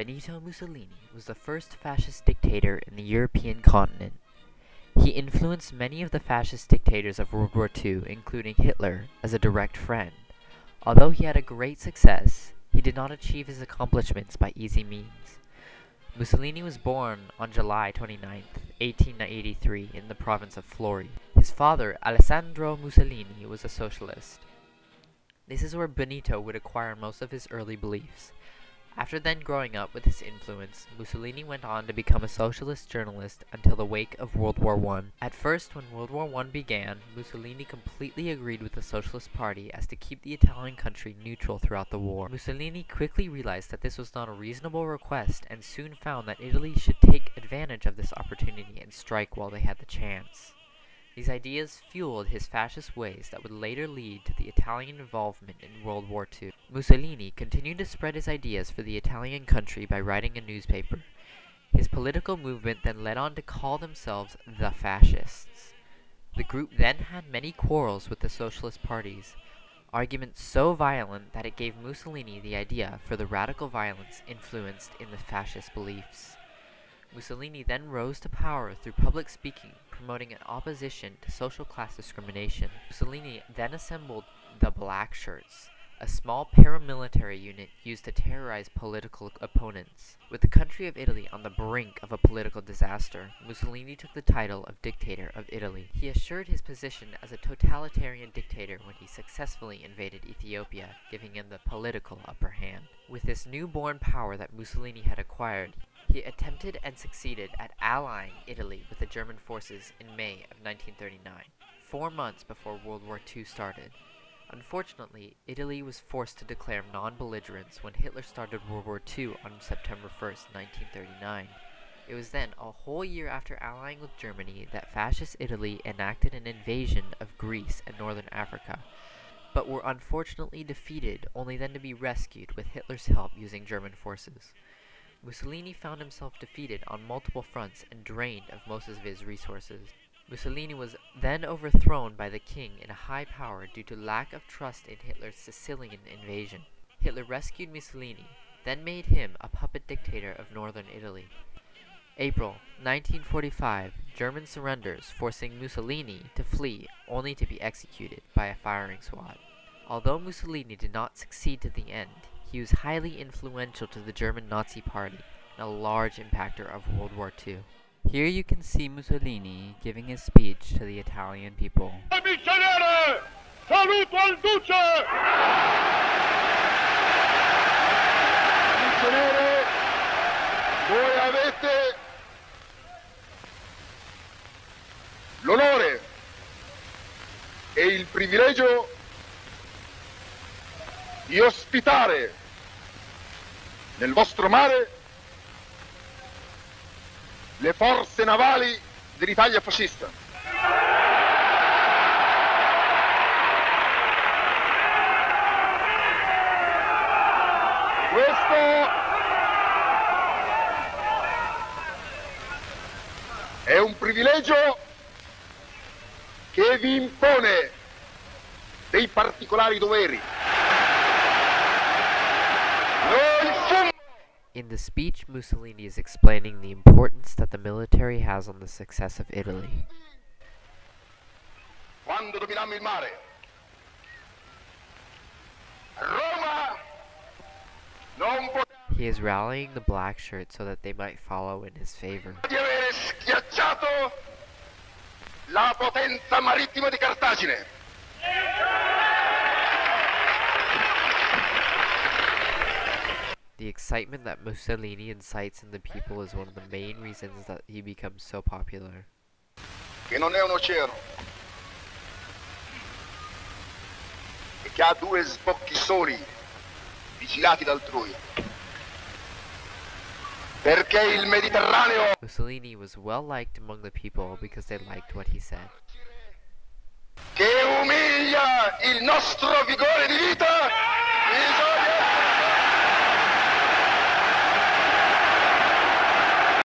Benito Mussolini was the first fascist dictator in the European continent. He influenced many of the fascist dictators of World War II, including Hitler, as a direct friend. Although he had a great success, he did not achieve his accomplishments by easy means. Mussolini was born on July 29, 1883, in the province of Forlì. His father, Alessandro Mussolini, was a socialist. This is where Benito would acquire most of his early beliefs. After then growing up with his influence, Mussolini went on to become a socialist journalist until the wake of World War I. At first, when World War I began, Mussolini completely agreed with the Socialist Party as to keep the Italian country neutral throughout the war. Mussolini quickly realized that this was not a reasonable request and soon found that Italy should take advantage of this opportunity and strike while they had the chance. These ideas fueled his fascist ways that would later lead to the Italian involvement in World War II. Mussolini continued to spread his ideas for the Italian country by writing a newspaper. His political movement then led on to call themselves the Fascists. The group then had many quarrels with the socialist parties, arguments so violent that it gave Mussolini the idea for the radical violence influenced in the fascist beliefs. Mussolini then rose to power through public speaking, promoting an opposition to social class discrimination. Mussolini then assembled the Black Shirts, a small paramilitary unit used to terrorize political opponents. With the country of Italy on the brink of a political disaster, Mussolini took the title of Dictator of Italy. He assured his position as a totalitarian dictator when he successfully invaded Ethiopia, giving him the political upper hand. With this newborn power that Mussolini had acquired, he attempted and succeeded at allying Italy with the German forces in May of 1939, four months before World War II started. Unfortunately, Italy was forced to declare non-belligerence when Hitler started World War II on September 1, 1939. It was then, a whole year after allying with Germany, that Fascist Italy enacted an invasion of Greece and northern Africa, but were unfortunately defeated, only then to be rescued with Hitler's help using German forces. Mussolini found himself defeated on multiple fronts and drained of most of his resources. Mussolini was then overthrown by the king in a high power due to lack of trust in Hitler's Sicilian invasion. Hitler rescued Mussolini, then made him a puppet dictator of northern Italy. April 1945, German surrenders, forcing Mussolini to flee only to be executed by a firing squad. Although Mussolini did not succeed to the end, he was highly influential to the German Nazi Party and a large impactor of World War II. Here you can see Mussolini giving his speech to the Italian people. Saluto al Duce! L'onore e il privilegio di ospitare nel vostro mare le forze navali dell'Italia fascista. Questo è un privilegio che vi impone dei particolari doveri. In the speech, Mussolini is explaining the importance that the military has on the success of Italy. quando dominammo il mare. Roma non poteva He is rallying the black shirts so that they might follow in his favor. di avere schiacciato la potenza marittima di Cartagine. Excitement that Mussolini incites in the people is one of the main reasons that he becomes so popular. che non è un oceano e che ha due sbocchi soli vigilati da altrui. Perché il Mediterraneo Mussolini was well liked among the people because they liked what he said. che umilia il nostro vigore di vita